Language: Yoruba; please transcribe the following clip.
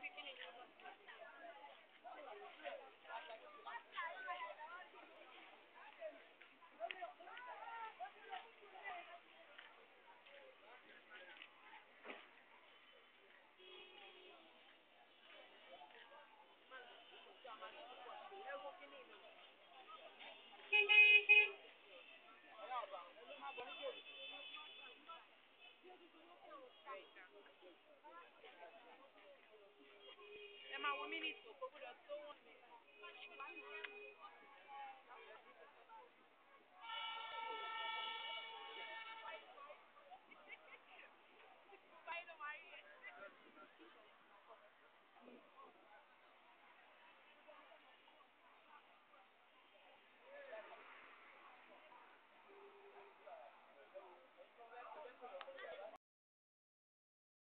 beginning máa wo mínítì òkú gbọ́dọ̀ tó wọ́n mi.